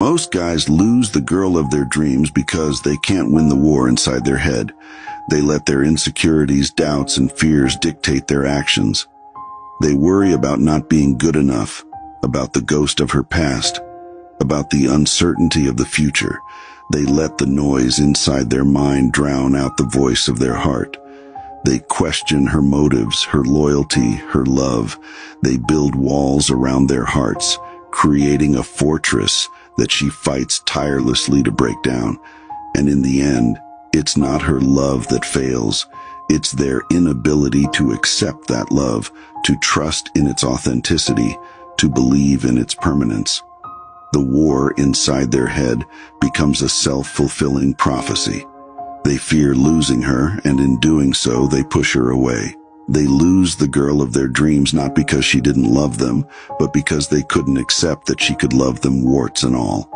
Most guys lose the girl of their dreams because they can't win the war inside their head. They let their insecurities, doubts, and fears dictate their actions. They worry about not being good enough, about the ghost of her past, about the uncertainty of the future. They let the noise inside their mind drown out the voice of their heart. They question her motives, her loyalty, her love. They build walls around their hearts, creating a fortress that she fights tirelessly to break down. And in the end, it's not her love that fails. It's their inability to accept that love, to trust in its authenticity, to believe in its permanence. The war inside their head becomes a self-fulfilling prophecy. They fear losing her, and in doing so, they push her away. They lose the girl of their dreams not because she didn't love them, but because they couldn't accept that she could love them warts and all.